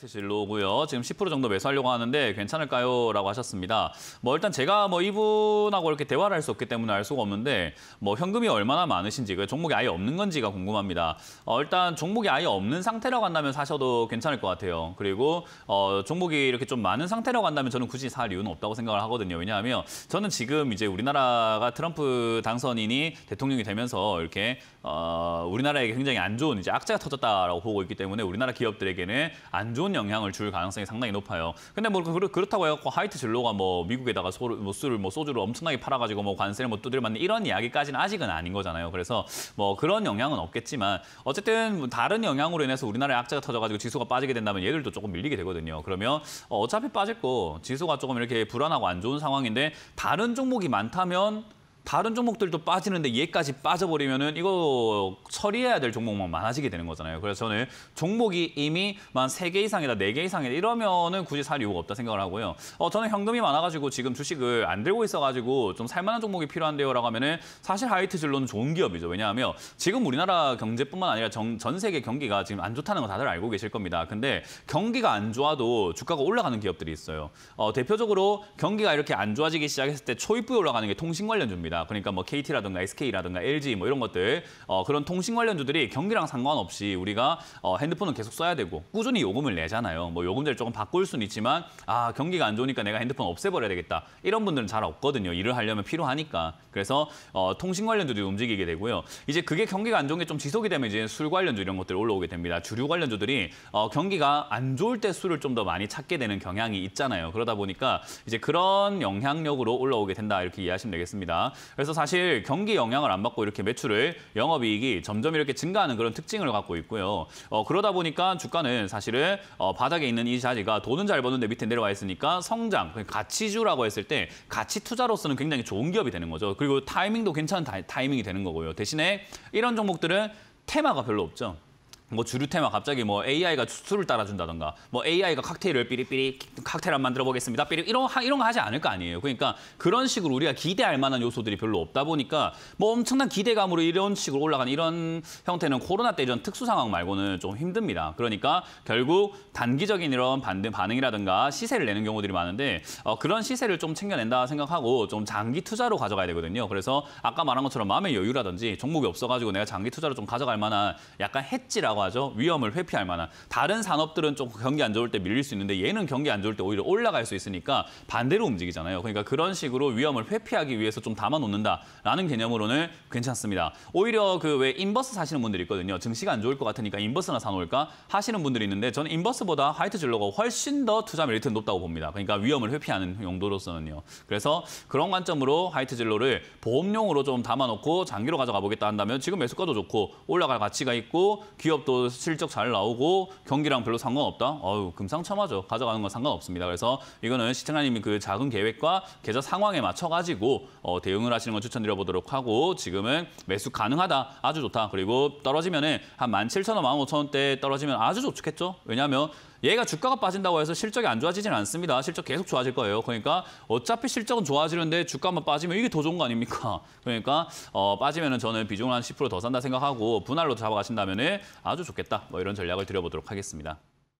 하이트 진로고요. 지금 10% 정도 매수하려고 하는데 괜찮을까요? 라고 하셨습니다. 뭐 일단 제가 뭐 이분하고 이렇게 대화를 할 수 없기 때문에 알 수가 없는데 뭐 현금이 얼마나 많으신지 그 종목이 아예 없는 건지가 궁금합니다. 어, 일단 종목이 아예 없는 상태라고 한다면 사셔도 괜찮을 것 같아요. 그리고 어, 종목이 이렇게 좀 많은 상태라고 한다면 저는 굳이 살 이유는 없다고 생각을 하거든요. 왜냐하면 저는 지금 이제 우리나라가 트럼프 당선인이 대통령이 되면서 이렇게 어, 우리나라에게 굉장히 안 좋은 이제 악재가 터졌다라고 보고 있기 때문에 우리나라 기업들에게는 안 좋은 영향을 줄 가능성이 상당히 높아요. 근데 뭐 그렇, 그렇다고 해갖고 하이트 진로가 뭐 미국에다가 소, 뭐 술을 뭐 소주를 엄청나게 팔아가지고 뭐 관세를 뭐 두드려 맞는 이런 이야기까지는 아직은 아닌 거잖아요. 그래서 뭐 그런 영향은 없겠지만 어쨌든 뭐 다른 영향으로 인해서 우리나라에 악재가 터져가지고 지수가 빠지게 된다면 얘들도 조금 밀리게 되거든요. 그러면 어, 어차피 빠질 거 지수가 조금 이렇게 불안하고 안 좋은 상황인데 다른 종목이 많다면 다른 종목들도 빠지는데 얘까지 빠져버리면은 이거 처리해야 될 종목만 많아지게 되는 거잖아요. 그래서 저는 종목이 이미 만세개 이상이다, 네 개 이상이다 이러면은 굳이 살 이유가 없다 생각을 하고요. 어, 저는 현금이 많아가지고 지금 주식을 안 들고 있어가지고 좀 살만한 종목이 필요한데요라고 하면은 사실 하이트 진로는 좋은 기업이죠. 왜냐하면 지금 우리나라 경제뿐만 아니라 전, 전 세계 경기가 지금 안 좋다는 거 다들 알고 계실 겁니다. 근데 경기가 안 좋아도 주가가 올라가는 기업들이 있어요. 어, 대표적으로 경기가 이렇게 안 좋아지기 시작했을 때 초입부에 올라가는 게 통신 관련주입니다. 그러니까 뭐 KT라든가 SK라든가 LG 뭐 이런 것들 어, 그런 통신 관련주들이 경기랑 상관없이 우리가 어, 핸드폰은 계속 써야 되고 꾸준히 요금을 내잖아요. 뭐 요금제를 조금 바꿀 수는 있지만 아 경기가 안 좋으니까 내가 핸드폰 없애버려야 되겠다. 이런 분들은 잘 없거든요. 일을 하려면 필요하니까. 그래서 어, 통신 관련주들이 움직이게 되고요. 이제 그게 경기가 안 좋은 게 좀 지속이 되면 이제 술 관련주 이런 것들이 올라오게 됩니다. 주류 관련주들이 어, 경기가 안 좋을 때 술을 좀 더 많이 찾게 되는 경향이 있잖아요. 그러다 보니까 이제 그런 영향력으로 올라오게 된다 이렇게 이해하시면 되겠습니다. 그래서 사실 경기 영향을 안 받고 이렇게 매출을 영업이익이 점점 이렇게 증가하는 그런 특징을 갖고 있고요. 어, 그러다 보니까 주가는 사실은 어, 바닥에 있는 이 자리가 돈은 잘 버는데 밑에 내려와 있으니까 성장, 가치주라고 했을 때 가치 투자로서는 굉장히 좋은 기업이 되는 거죠. 그리고 타이밍도 괜찮은 타이밍이 되는 거고요. 대신에 이런 종목들은 테마가 별로 없죠. 뭐 주류 테마 갑자기 뭐 AI가 술을 따라준다던가 뭐 AI가 칵테일을 삐리삐리 칵테일 한 만들어 보겠습니다. 삐리 이런 이런 거 하지 않을 거 아니에요. 그러니까 그런 식으로 우리가 기대할 만한 요소들이 별로 없다 보니까 뭐 엄청난 기대감으로 이런 식으로 올라가는 이런 형태는 코로나 때 이런 특수 상황 말고는 좀 힘듭니다. 그러니까 결국 단기적인 이런 반등 반응이라든가 시세를 내는 경우들이 많은데 어, 그런 시세를 좀 챙겨낸다 생각하고 좀 장기 투자로 가져가야 되거든요. 그래서 아까 말한 것처럼 마음의 여유라든지 종목이 없어가지고 내가 장기 투자로 좀 가져갈 만한 약간 헤지라고 뭐라고 하죠? 위험을 회피할 만한 다른 산업들은 좀 경기 안 좋을 때 밀릴 수 있는데 얘는 경기 안 좋을 때 오히려 올라갈 수 있으니까 반대로 움직이잖아요. 그러니까 그런 식으로 위험을 회피하기 위해서 좀 담아 놓는다라는 개념으로는 괜찮습니다. 오히려 그 왜 인버스 사시는 분들이 있거든요. 증시가 안 좋을 것 같으니까 인버스나 사놓을까 하시는 분들이 있는데 저는 인버스보다 하이트진로가 훨씬 더 투자 메리트 높다고 봅니다. 그러니까 위험을 회피하는 용도로서는요. 그래서 그런 관점으로 화이트 진로를 보험용으로 좀 담아놓고 장기로 가져가 보겠다 한다면 지금 매수가도 좋고 올라갈 가치가 있고 기업도 또 실적 잘 나오고 경기랑 별로 상관없다? 어유 금상첨화죠. 가져가는 건 상관없습니다. 그래서 이거는 시청자님이 그 작은 계획과 계좌 상황에 맞춰가지고 어, 대응을 하시는 걸 추천드려 보도록 하고 지금은 매수 가능하다. 아주 좋다. 그리고 떨어지면 은 한 17,000원, 15,000원대 떨어지면 아주 좋겠죠. 왜냐하면 얘가 주가가 빠진다고 해서 실적이 안 좋아지지는 않습니다. 실적 계속 좋아질 거예요. 그러니까 어차피 실적은 좋아지는데 주가만 빠지면 이게 더 좋은 거 아닙니까? 그러니까 어, 빠지면 은 저는 비중을 한 10%더 산다 생각하고 분할로 잡아가신다면 아주 좋겠다. 뭐 이런 전략을 드려보도록 하겠습니다.